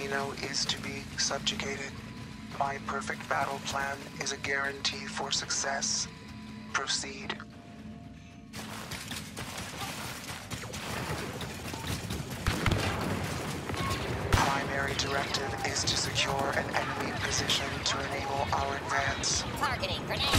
Kamino is to be subjugated. My perfect battle plan is a guarantee for success. Proceed. Primary directive is to secure an enemy position to enable our advance. Targeting grenade.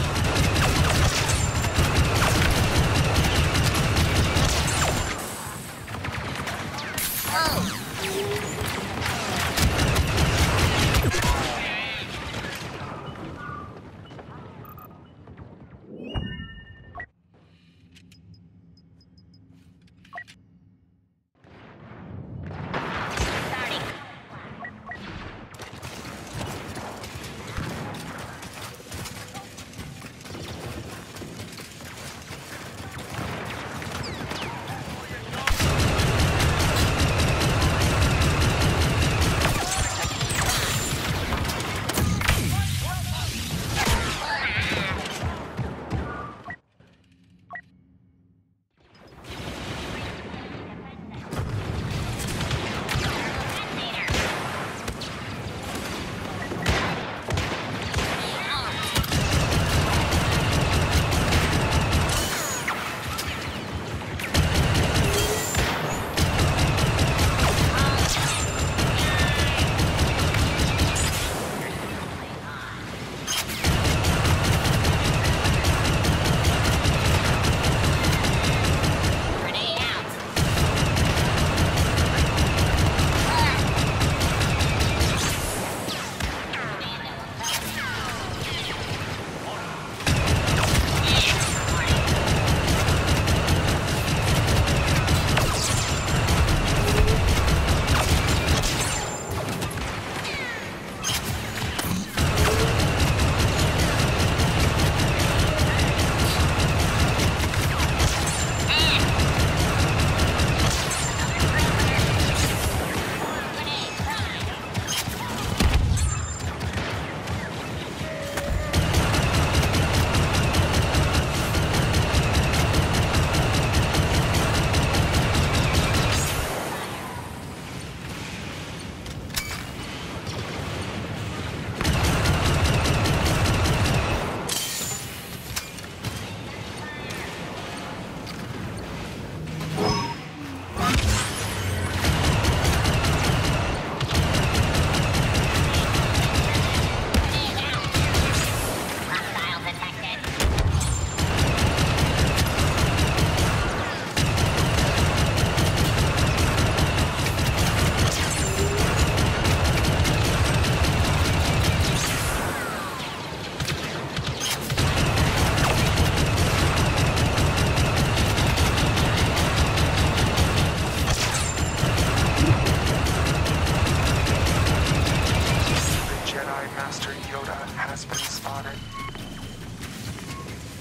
Has been spotted.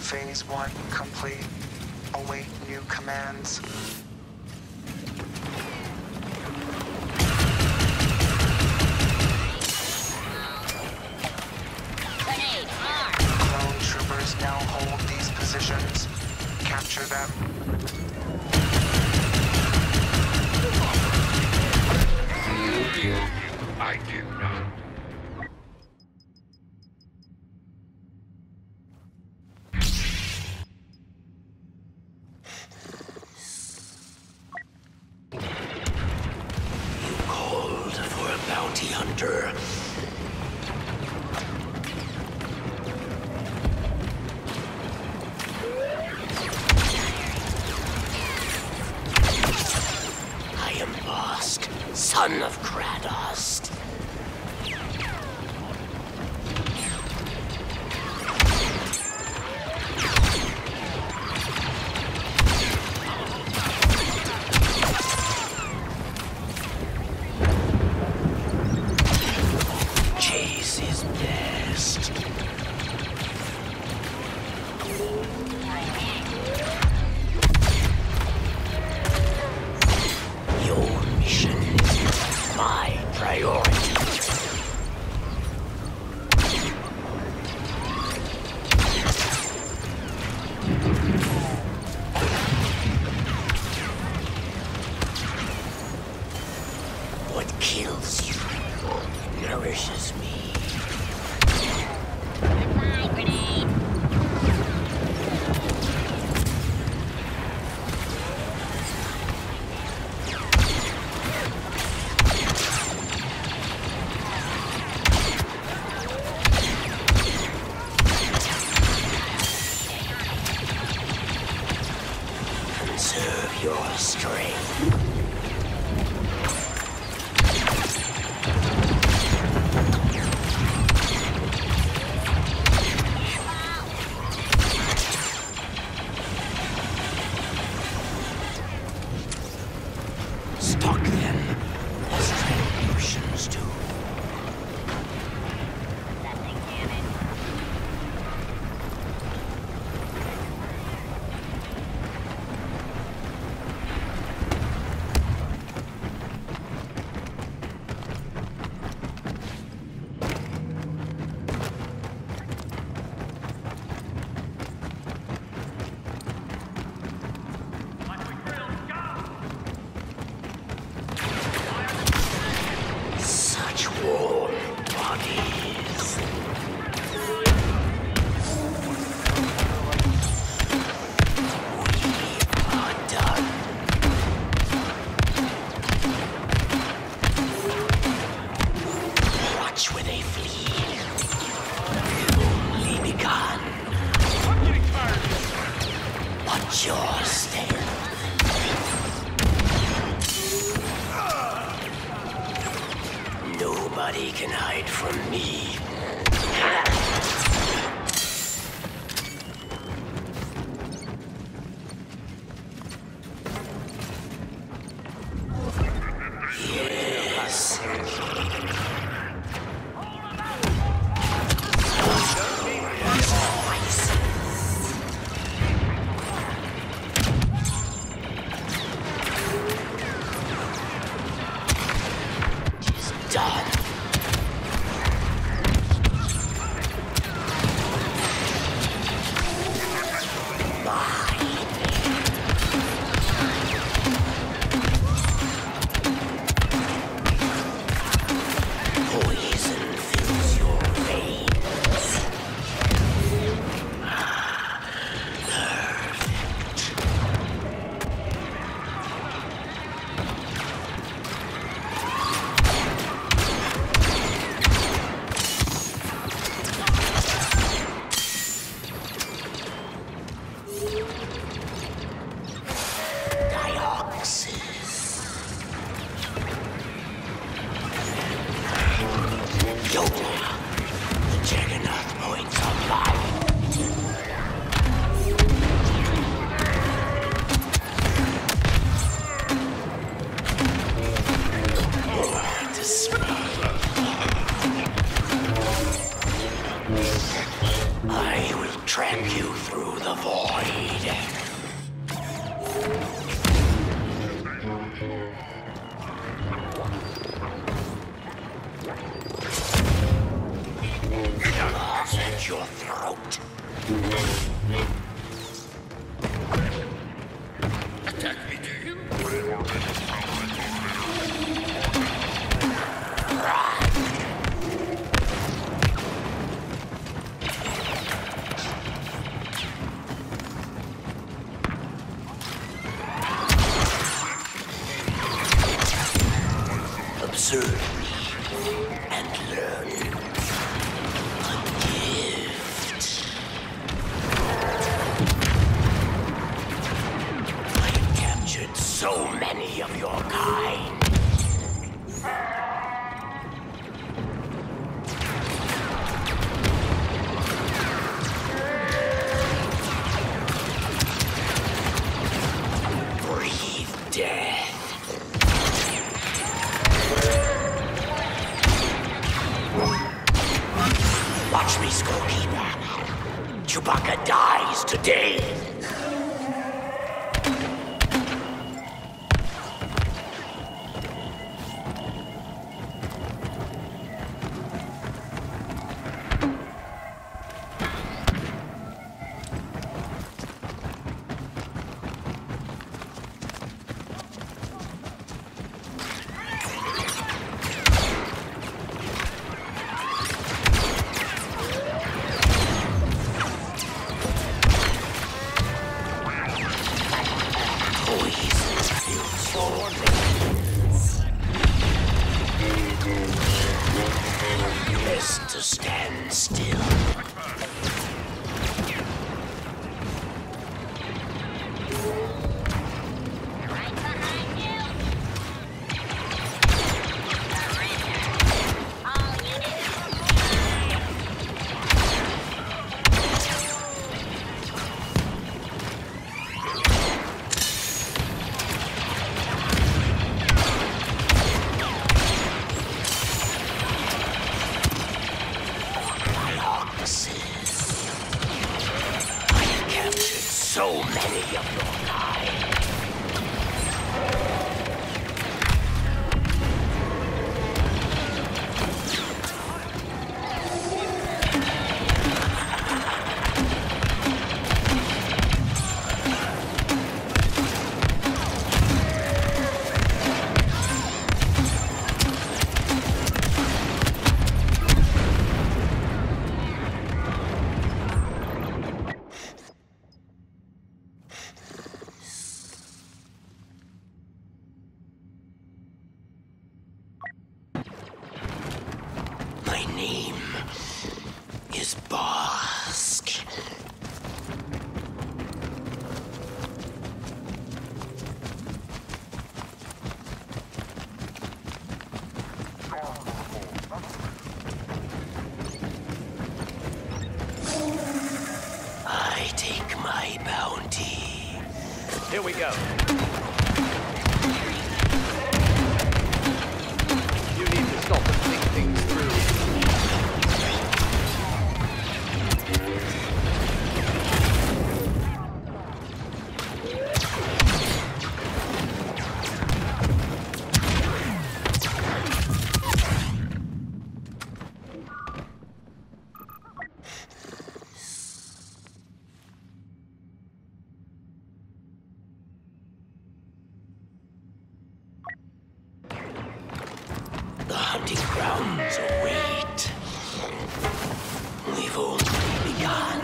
Phase 1 complete. Await new commands. Grenade. Clone troopers now hold these positions. Capture them. Son of Cradossk. What kills you nourishes me. Goodbye, your strength. Nobody can hide from me. I track you through the void. Claws at your throat. So many of your kind. Breathe death. Watch me, Scorekeeper. Chewbacca dies today. so many of your kind. Here we go. Grounds await. We've only begun.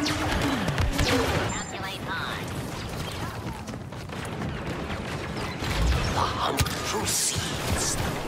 Calculate. The hunt proceeds.